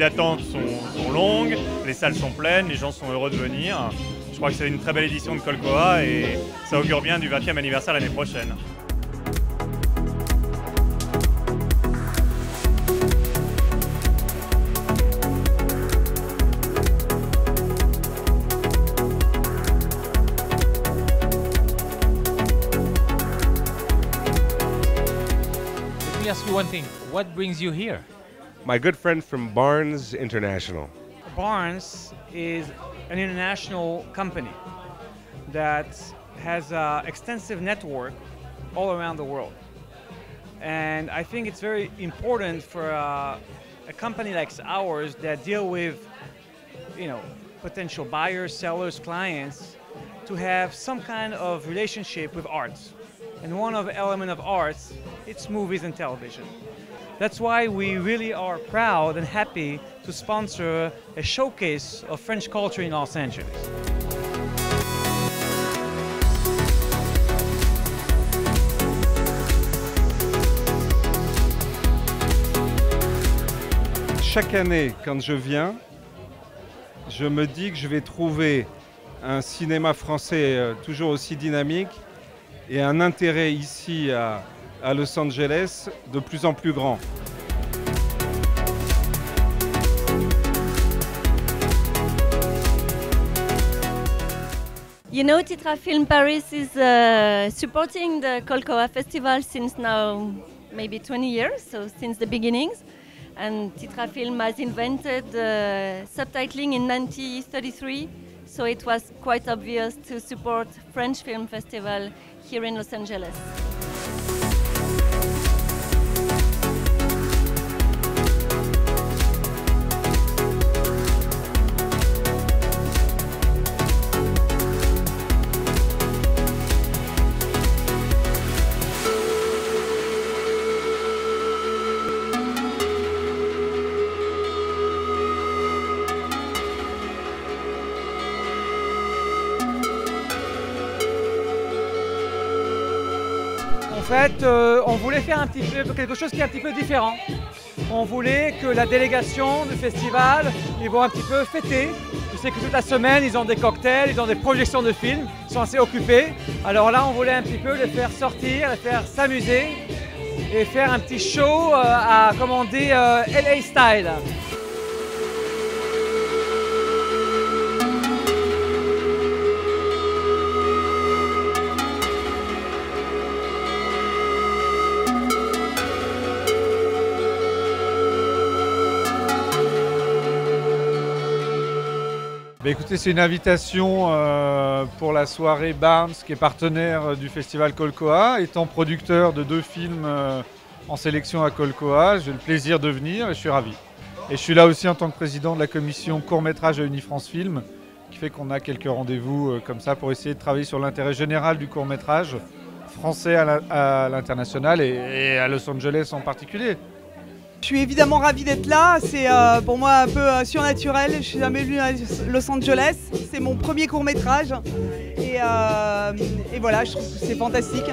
d'attente sont, longues, les salles sont pleines, les gens sont heureux de venir. Je crois que c'est une très belle édition de Colcoa et ça augure bien du 20e anniversaire l'année prochaine. ask you one thing. What brings you here? My good friend from Barnes International. Barnes is an international company that has an extensive network all around the world. And I think it's very important for a, a company like ours that deal with, you know, potential buyers, sellers, clients, to have some kind of relationship with arts. And one of the element of arts, it's movies and television. That's why we really are proud and happy to sponsor a showcase of French culture in Los Angeles. Chaque année, quand je viens, je me dis que je vais trouver un cinéma français euh, toujours aussi dynamique et un intérêt ici à, à Los Angeles de plus en plus grand. You know, Titra Film Paris is uh, supporting the Kolkoa Festival since now maybe 20 years, so since the beginnings. And Titra Film has invented uh, subtitling in 1933 so it was quite obvious to support French Film Festival here in Los Angeles. Fait, euh, on voulait faire un petit peu, quelque chose qui est un petit peu différent. On voulait que la délégation du festival, ils vont un petit peu fêter. Je sais que toute la semaine, ils ont des cocktails, ils ont des projections de films, ils sont assez occupés. Alors là, on voulait un petit peu les faire sortir, les faire s'amuser et faire un petit show euh, à, dit, euh, LA style. Bah, écoutez, c'est une invitation euh, pour la soirée Barnes, qui est partenaire euh, du festival Colcoa. Étant producteur de deux films euh, en sélection à Colcoa, j'ai le plaisir de venir et je suis ravi. Et je suis là aussi en tant que président de la commission court-métrage à Unifrance Film, qui fait qu'on a quelques rendez-vous comme ça pour essayer de travailler sur l'intérêt général du court-métrage français à l'international et à Los Angeles en particulier. Je suis évidemment ravie d'être là, c'est euh, pour moi un peu euh, surnaturel, je suis jamais venue à Los Angeles, c'est mon premier court métrage euh, et voilà, je trouve que c'est fantastique.